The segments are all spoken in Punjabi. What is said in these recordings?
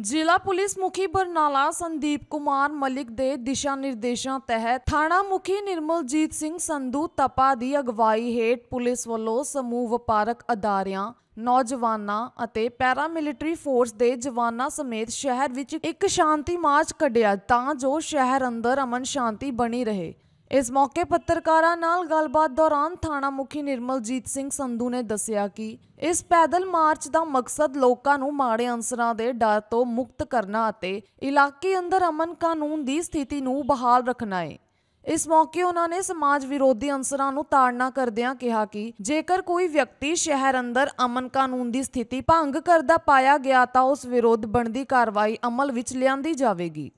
ਜ਼ਿਲ੍ਹਾ ਪੁਲਿਸ ਮੁਖੀ ਬਰਨਾਲਾ ਸੰਦੀਪ ਕੁਮਾਰ ਮਲਿਕ ਦੇ ਦਿਸ਼ਾ ਨਿਰਦੇਸ਼ਾਂ ਤਹਿਤ ਥਾਣਾ ਮੁਖੀ ਨਿਰਮਲਜੀਤ ਸਿੰਘ ਸੰਧੂ ਤਪਾ ਦੀ ਅਗਵਾਈ ਹੇਠ ਪੁਲਿਸ ਵੱਲੋਂ ਸਮੂਹ ਵਪਾਰਕ ਅਦਾਰਿਆਂ, ਨੌਜਵਾਨਾਂ ਅਤੇ ਪੈਰਾ ਮਿਲਟਰੀ ਫੋਰਸ ਦੇ ਜਵਾਨਾਂ ਸਮੇਤ ਸ਼ਹਿਰ ਵਿੱਚ ਇੱਕ ਸ਼ਾਂਤੀ ਮਾਰਚ ਕੱਢਿਆ ਤਾਂ ਜੋ ਸ਼ਹਿਰ ਅੰਦਰ ਅਮਨ ਸ਼ਾਂਤੀ ਬਣੀ ਰਹੇ। ਇਸ ਮੌਕੇ ਪੱਤਰਕਾਰਾਂ ਨਾਲ ਗੱਲਬਾਤ ਦੌਰਾਨ ਥਾਣਾ ਮੁਖੀ ਨਿਰਮਲਜੀਤ ਸਿੰਘ ਸੰਧੂ ਨੇ ਦੱਸਿਆ ਕਿ ਇਸ ਪੈਦਲ ਮਾਰਚ ਦਾ ਮਕਸਦ ਲੋਕਾਂ ਨੂੰ ਮਾੜੇ ਅੰਸਰਾਂ ਦੇ ਡਰ ਤੋਂ ਮੁਕਤ ਕਰਨਾ ਅਤੇ ਇਲਾਕੇ ਅੰਦਰ ਅਮਨ ਕਾਨੂੰਨ ਦੀ ਸਥਿਤੀ ਨੂੰ ਬਹਾਲ ਰੱਖਣਾ ਹੈ। ਇਸ ਮੌਕੇ ਉਹਨਾਂ ਨੇ ਸਮਾਜ ਵਿਰੋਧੀ ਅੰਸਰਾਂ ਨੂੰ ਤਾੜਨਾ ਕਰਦਿਆਂ ਕਿਹਾ ਕਿ ਜੇਕਰ ਕੋਈ ਵਿਅਕਤੀ ਸ਼ਹਿਰ ਅੰਦਰ ਅਮਨ ਕਾਨੂੰਨ ਦੀ ਸਥਿਤੀ ਭੰਗ ਕਰਦਾ ਪਾਇਆ ਗਿਆ ਤਾਂ ਉਸ ਵਿਰੁੱਧ ਬਣਦੀ ਕਾਰਵਾਈ ਅਮਲ ਵਿੱਚ ਲਿਆਂਦੀ ਜਾਵੇਗੀ।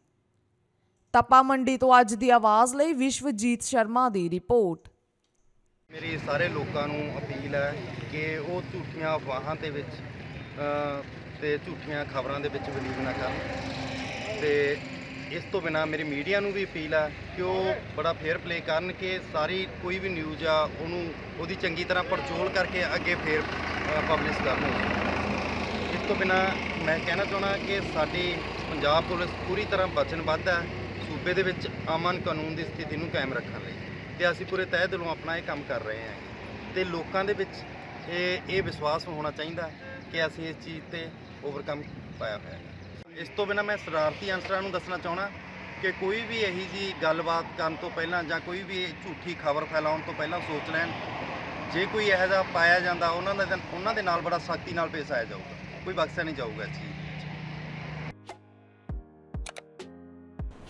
ਤਪਾ ਮੰਡੀ ਤੋਂ ਅੱਜ ਦੀ ਆਵਾਜ਼ ਲਈ ਵਿਸ਼ਵਜੀਤ ਸ਼ਰਮਾ ਦੀ ਰਿਪੋਰਟ। ਮੇਰੀ ਸਾਰੇ ਲੋਕਾਂ ਨੂੰ ਅਪੀਲ ਹੈ ਕਿ ਉਹ ਝੂਠੀਆਂ ਅਫਵਾਹਾਂ ਦੇ ਵਿੱਚ ਅ, ਤੇ ਝੂਠੀਆਂ ਖਬਰਾਂ ਦੇ ਵਿੱਚ ਬਲੀਵ ਨਾ ਕਰਨ। ਤੇ ਇਸ ਤੋਂ ਬਿਨਾ ਮੇਰੀ ਮੀਡੀਆ ਨੂੰ ਵੀ ਅਪੀਲ ਹੈ ਕਿ ਉਹ ਬੜਾ ਫੇਅਰ ਪਲੇ ਕਰਨ ਕਿ ਸਾਰੀ ਕੋਈ ਵੀ ਨਿਊਜ਼ ਆ ਉਹਨੂੰ ਉਹਦੀ ਚੰਗੀ ਤਰ੍ਹਾਂ ਪੜਚੋਲ ਕਰਕੇ ਅੱਗੇ ਫੇਰ ਪਬਲਿਸ਼ ਕਰਨ। ਇਸ ਤੋਂ ਬਿਨਾ ਮੈਂ ਕਹਿਣਾ ਚਾਹਣਾ ਕਿ ਸਾਡੀ ਪੰਜਾਬ ਪੁਲਿਸ ਪੂਰੀ ਤਰ੍ਹਾਂ ਵਚਨਬੱਧ ਹੈ। ਸੂਬੇ ਦੇ ਵਿੱਚ ਅਮਨ ਕਾਨੂੰਨ ਦੀ ਸਥਿਤੀ ਨੂੰ ਕਾਇਮ ਰੱਖਣ ਲਈ ਤੇ ਅਸੀਂ ਪੂਰੇ ਤਹਿ ਦਿਲੋਂ ਆਪਣਾ ਇਹ ਕੰਮ ਕਰ ਰਹੇ ਹਾਂ। ਤੇ ਲੋਕਾਂ ਦੇ ਵਿੱਚ ਇਹ ਇਹ ਵਿਸ਼ਵਾਸ ਹੋਣਾ ਚਾਹੀਦਾ ਕਿ ਅਸੀਂ ਇਸ ਚੀਜ਼ ਤੇ ਓਵਰਕਮ ਪਾਇਆ ਹੋਇਆ ਹੈ। ਇਸ ਤੋਂ ਬਿਨਾ ਮੈਂ ਸ਼ਰਾਰਤੀ ਅਨਸਰਾਂ ਨੂੰ ਦੱਸਣਾ ਚਾਹਣਾ ਕਿ ਕੋਈ ਵੀ ਇਹੀ ਜੀ ਗੱਲਬਾਤ ਕਰਨ ਤੋਂ ਪਹਿਲਾਂ ਜਾਂ ਕੋਈ ਵੀ ਝੂਠੀ ਖਬਰ ਫੈਲਾਉਣ ਤੋਂ ਪਹਿਲਾਂ ਸੋਚ ਲੈਣ, ਜੇ ਕੋਈ ਇਹੋ ਜਿਹਾ ਪਾਇਆ ਜਾਂਦਾ, ਉਹਨਾਂ ਦੇ ਉਹਨਾਂ ਦੇ ਨਾਲ ਬੜਾ ਸਖਤੀ ਨਾਲ ਪੇਸ਼ ਆਇਆ ਜਾਊਗਾ। ਕੋਈ ਬਖਸ਼ਿਆ ਨਹੀਂ ਜਾਊਗਾ ਇਸ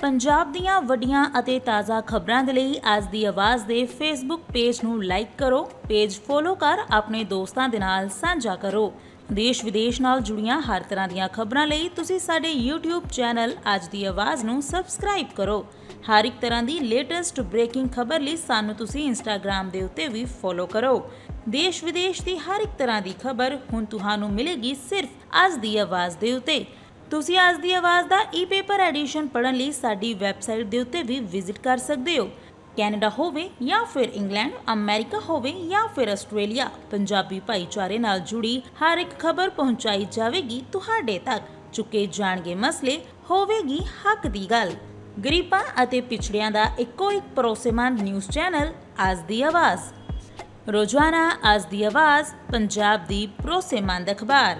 ਪੰਜਾਬ ਦੀਆਂ ਵੱਡੀਆਂ ਅਤੇ ਤਾਜ਼ਾ ਖਬਰਾਂ ਦੇ ਲਈ ਅੱਜ ਦੀ ਆਵਾਜ਼ ਦੇ ਫੇਸਬੁੱਕ ਪੇਜ ਨੂੰ ਲਾਈਕ ਕਰੋ ਪੇਜ ਫੋਲੋ ਕਰ, ਆਪਣੇ ਦੋਸਤਾਂ ਦੇ ਨਾਲ ਸਾਂਝਾ ਕਰੋ। ਦੇਸ਼ ਵਿਦੇਸ਼ ਨਾਲ ਜੁੜੀਆਂ ਹਰ ਤਰ੍ਹਾਂ ਦੀਆਂ ਖਬਰਾਂ ਲਈ ਤੁਸੀਂ ਸਾਡੇ YouTube ਚੈਨਲ ਅੱਜ ਦੀ ਆਵਾਜ਼ ਨੂੰ ਸਬਸਕ੍ਰਾਈਬ ਕਰੋ। ਹਰ ਇੱਕ ਤਰ੍ਹਾਂ ਦੀ ਲੇਟੈਸਟ ਬ੍ਰੇਕਿੰਗ ਖਬਰ ਲਈ ਸਾਨੂੰ ਤੁਸੀਂ Instagram ਦੇ ਉੱਤੇ ਵੀ ਫੋਲੋ ਕਰੋ। ਦੇਸ਼ ਵਿਦੇਸ਼ ਦੀ ਹਰ ਇੱਕ ਤਰ੍ਹਾਂ ਦੀ ਖਬਰ ਹੁਣ ਤੁਹਾਨੂੰ ਮਿਲੇਗੀ ਸਿਰਫ ਅੱਜ ਦੀ ਆਵਾਜ਼ ਦੇ ਉੱਤੇ। ਤੁਸੀਂ ਅੱਜ ਦੀ ਆਵਾਜ਼ ਦਾ ਈ-ਪੇਪਰ ਐਡੀਸ਼ਨ ਪੜ੍ਹਨ ਲਈ ਸਾਡੀ ਵੈਬਸਾਈਟ ਦੇ ਉੱਤੇ ਵੀ ਵਿਜ਼ਿਟ ਕਰ ਸਕਦੇ ਹੋ। ਕੈਨੇਡਾ ਹੋਵੇ ਜਾਂ ਫਿਰ ਇੰਗਲੈਂਡ, ਅਮਰੀਕਾ ਹੋਵੇ ਜਾਂ ਫਿਰ ਆਸਟ੍ਰੇਲੀਆ, ਪੰਜਾਬੀ ਭਾਈਚਾਰੇ ਨਾਲ ਜੁੜੀ ਹਰ ਇੱਕ ਖਬਰ ਪਹੁੰਚਾਈ ਜਾਵੇਗੀ ਤੁਹਾਡੇ ਤੱਕ। ਚੁੱਕੇ ਜਾਣਗੇ ਮਸਲੇ, ਹੋਵੇਗੀ ਹੱਕ ਦੀ ਗੱਲ। ਗਰੀਬਾਂ ਅਤੇ ਪਿਛੜਿਆਂ ਦਾ ਇੱਕੋ ਇੱਕ ਭਰੋਸੇਮੰਦ ਨਿਊਜ਼ ਚੈਨਲ ਅੱਜ ਦੀ ਆਵਾਜ਼। ਰੋਜ਼ਾਨਾ ਅੱਜ ਦੀ ਆਵਾਜ਼, ਪੰਜਾਬ ਦੀ ਭਰੋਸੇਮੰਦ ਅਖਬਾਰ।